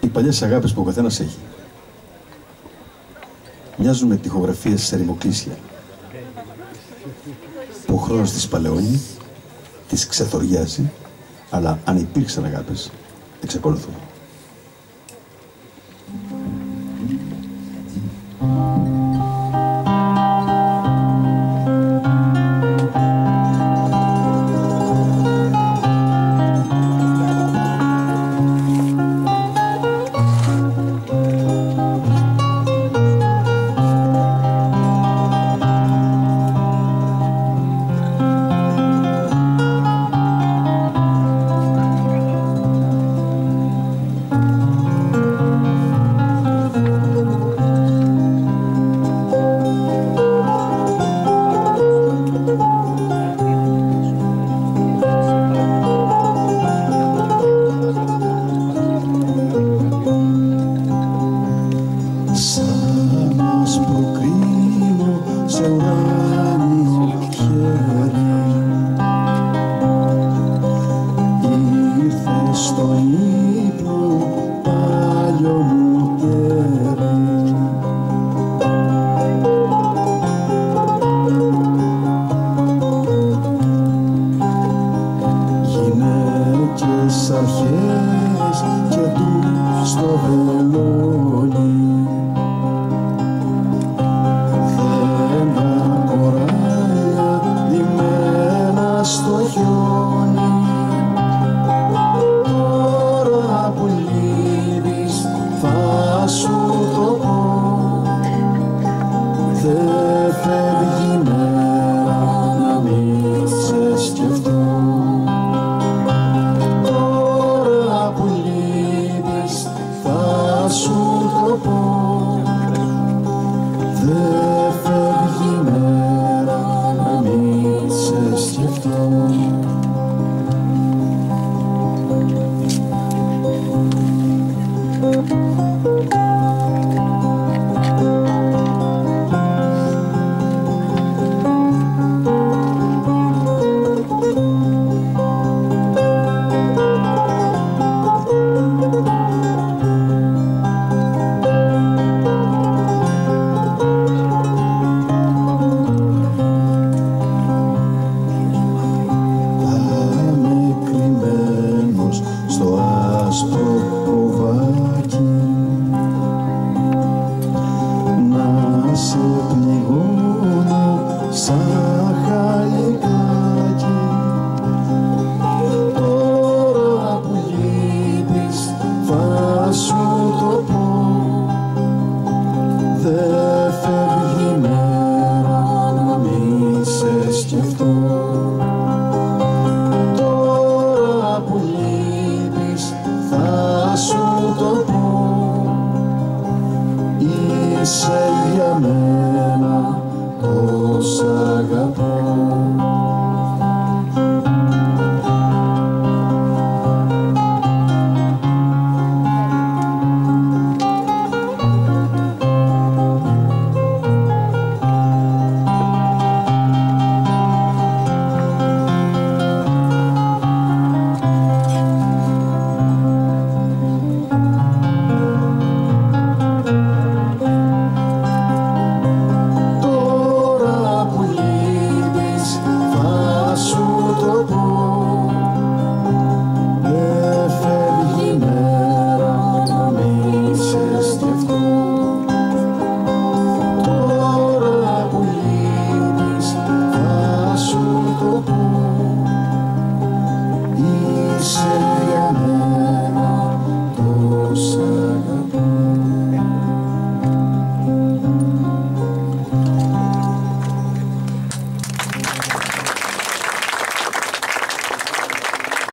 Οι παλιές αγάπες που ο καθένας έχει μοιάζουν με τυχογραφίες σε ρημοκλήσια που ο χρόνος τις παλαιώνει, τις ξεθοριάζει αλλά αν υπήρξαν αγάπες εξακολουθούν. tôi. amor.